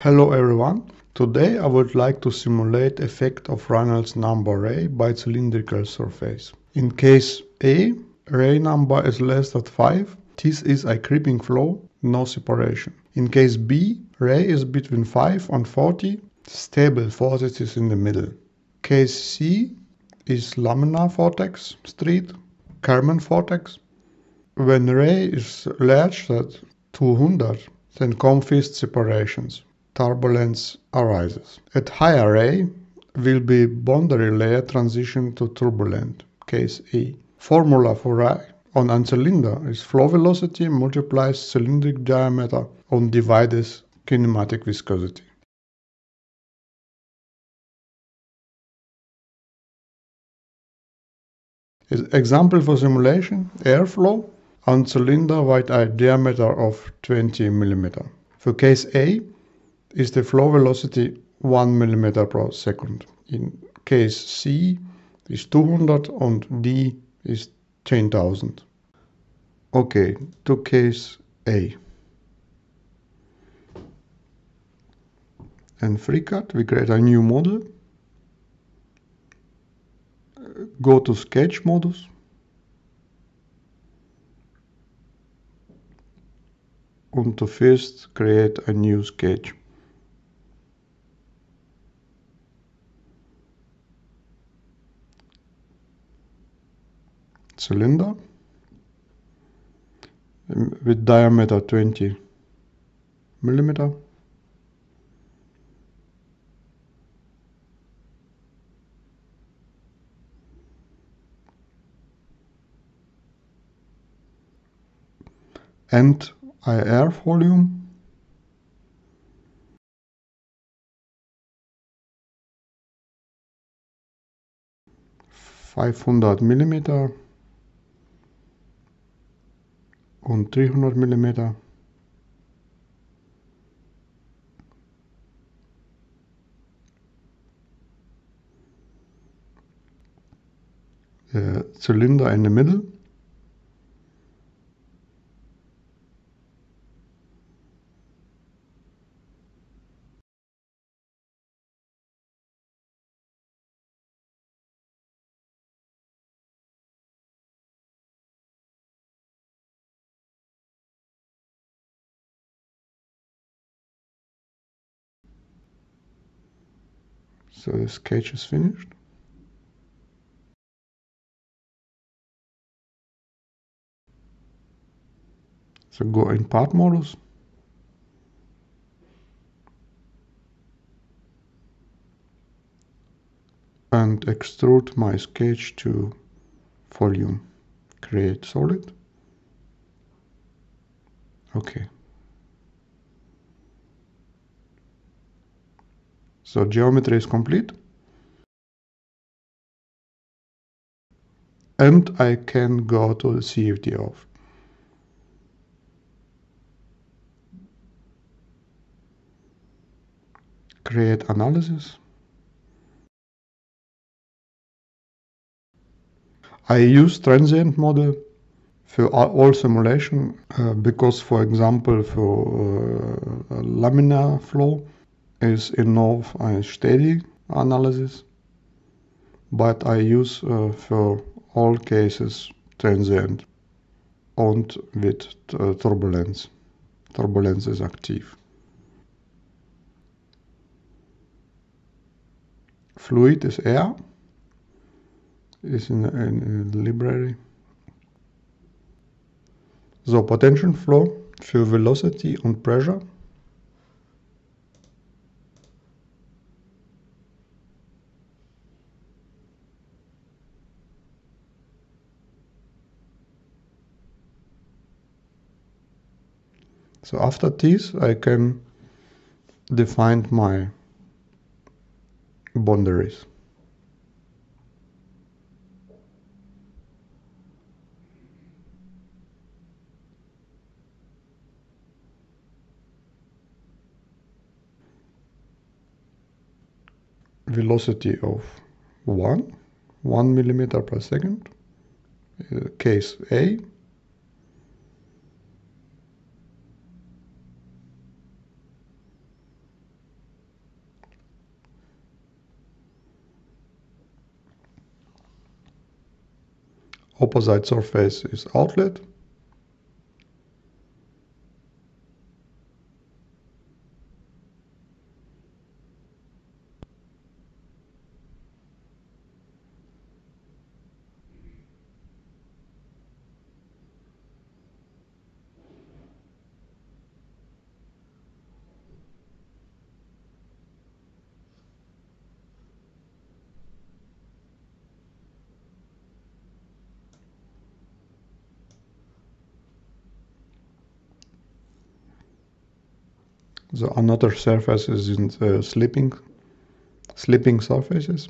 Hello everyone. Today I would like to simulate effect of Reynolds number ray by cylindrical surface. In case A, ray number is less than 5, this is a creeping flow, no separation. In case B, ray is between 5 and 40, stable vortices in the middle. Case C is laminar vortex street, Karman vortex. When ray is larger than 200, then fist separations turbulence arises. At higher ray will be boundary layer transition to turbulent, case E. Formula for ray on a cylinder is flow velocity multiplies cylindric diameter on divides kinematic viscosity. Example for simulation, airflow on cylinder with a diameter of 20 mm. For case A, is the flow velocity 1 millimeter per second. In case C is 200 and D is 10,000. Okay, to case A. And FreeCAD, we create a new model. Go to sketch models. And to first create a new sketch. Cylinder with diameter 20 millimeter. and air volume five hundred millimeter und 300 mm. Uh, cylinder in the middle. So the sketch is finished. So go in part models. And extrude my sketch to volume. Create solid. Okay. So geometry is complete. And I can go to the CfdOF. Create analysis. I use transient model for all simulation uh, because, for example, for uh, laminar flow, is enough a steady analysis, but I use uh, for all cases transient and with uh, turbulence. Turbulence is active. Fluid is air, is in, in, in the library. So potential flow für velocity and pressure So after this, I can define my boundaries. velocity of 1, 1 millimeter per second, uh, case A, opposite surface is outlet the another surface is in the slipping slipping surfaces.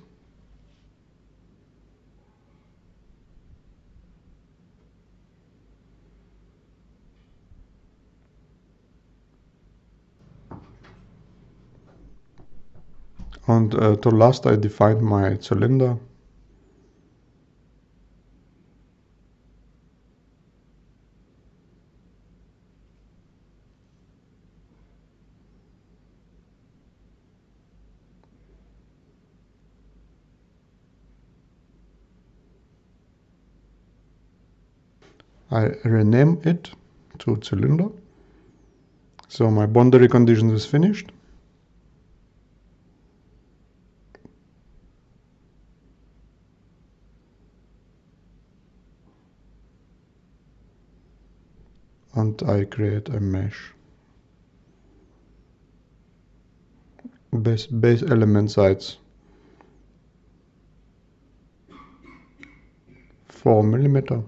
And uh, to last I defined my cylinder I rename it to cylinder. So my boundary condition is finished. And I create a mesh. Base, base element size 4 millimeter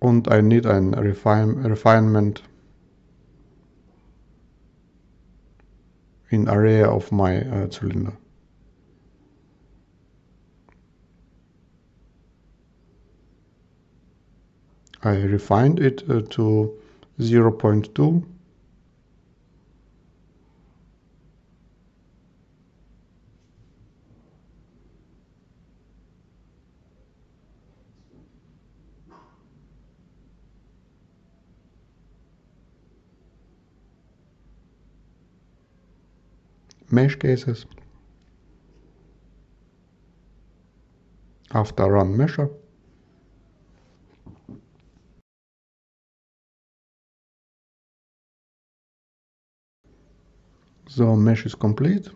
und I need a refine, refinement in area of my uh, cylinder. I refined it uh, to 0.2 mesh cases. After run measure, the mesh is complete.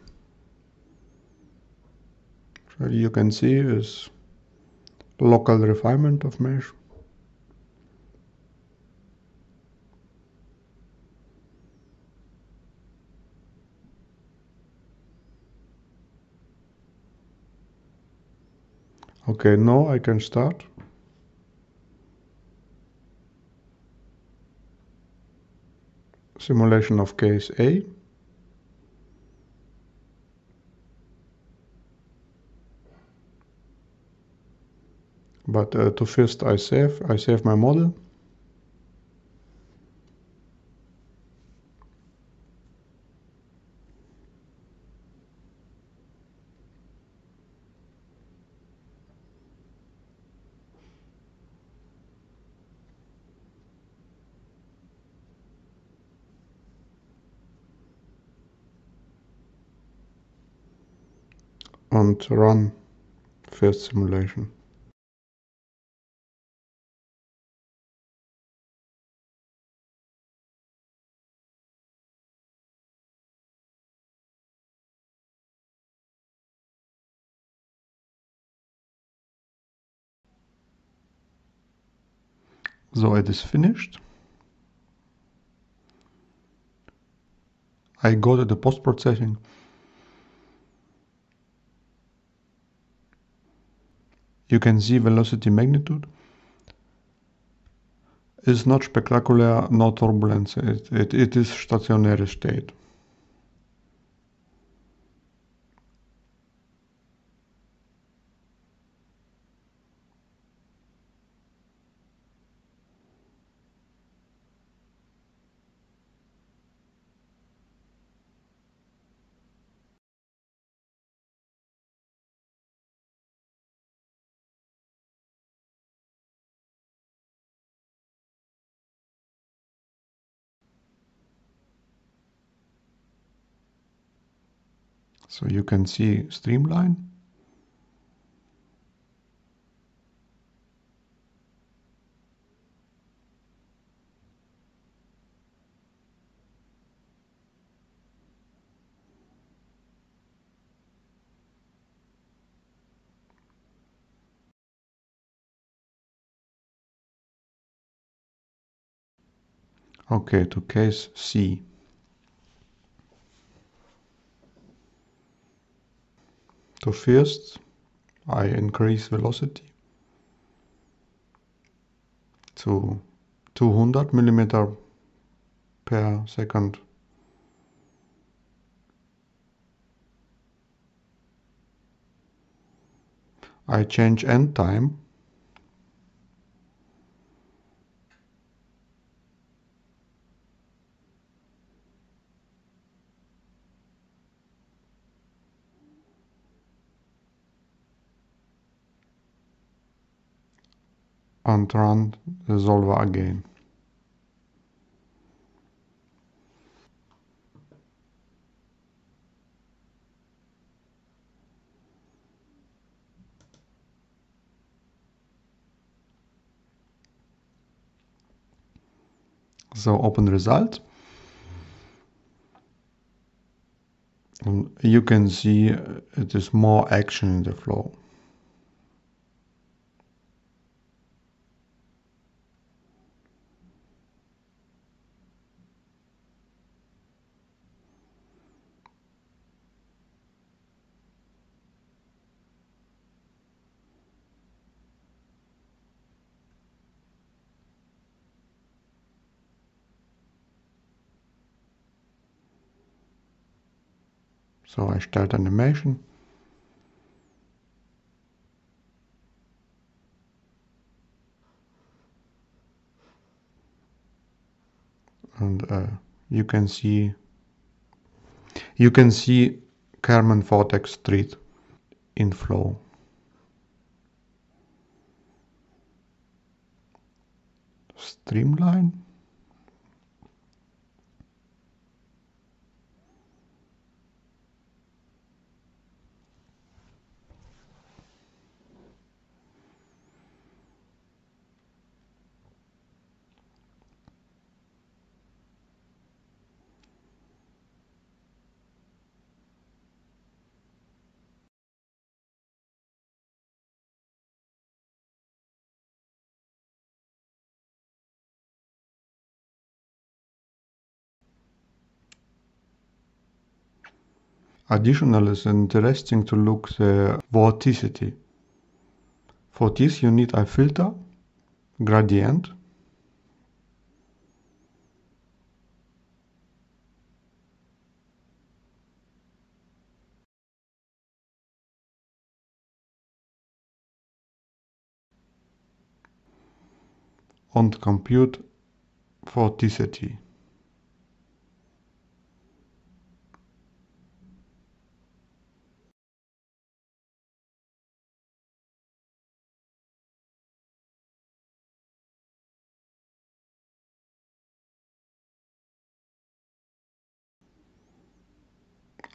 So you can see is local refinement of mesh. Okay, now I can start. Simulation of case A. But uh, to first I save, I save my model. And run first simulation. So it is finished. I go to the post-processing you can see velocity magnitude is not spectacular, no turbulence, it, it, it is stationary state. So you can see streamline. Okay, to case C. To first, I increase velocity to 200 millimeter per second. I change end time and run the solver again. So open result. And you can see uh, it is more action in the flow. So I start animation. And uh, you can see you can see Karman Vortex Street in flow. Streamline. Additionally, it's interesting to look the vorticity. For this you need a filter, gradient, and compute vorticity.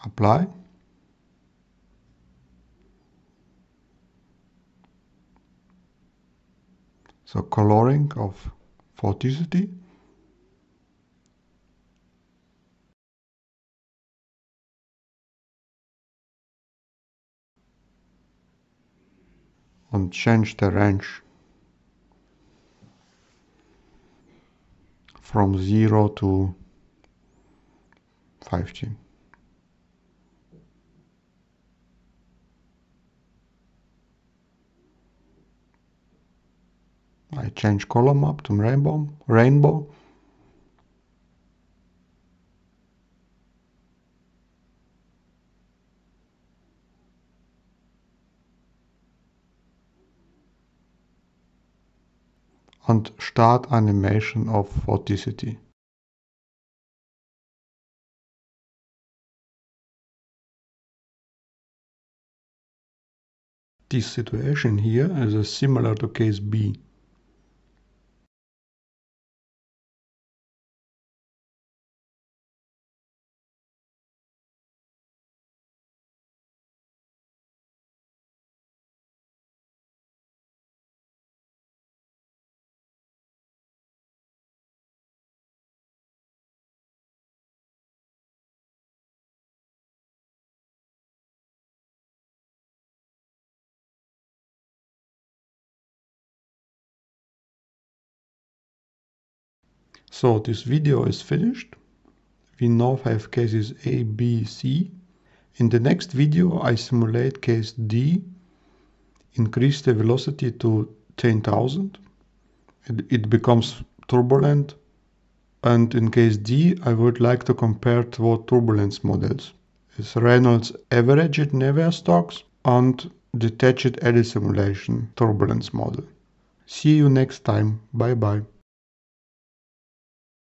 Apply. So coloring of vorticity. And change the range from 0 to 50 I change color map to rainbow, rainbow and start animation of vorticity. This situation here is similar to case B. So this video is finished. We now have cases A, B, C. In the next video I simulate case D, increase the velocity to 10,000. It, it becomes turbulent and in case D I would like to compare two turbulence models. It's Reynolds averaged Navier-Stokes and detached eddy simulation turbulence model. See you next time. Bye bye.